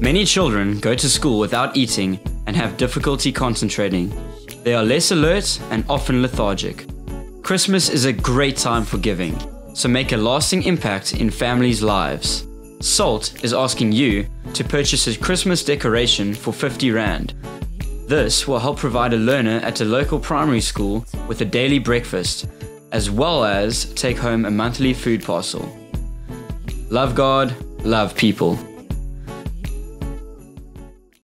Many children go to school without eating and have difficulty concentrating. They are less alert and often lethargic. Christmas is a great time for giving, so make a lasting impact in families' lives. Salt is asking you to purchase a Christmas decoration for 50 Rand. This will help provide a learner at a local primary school with a daily breakfast, as well as take home a monthly food parcel. Love God, love people.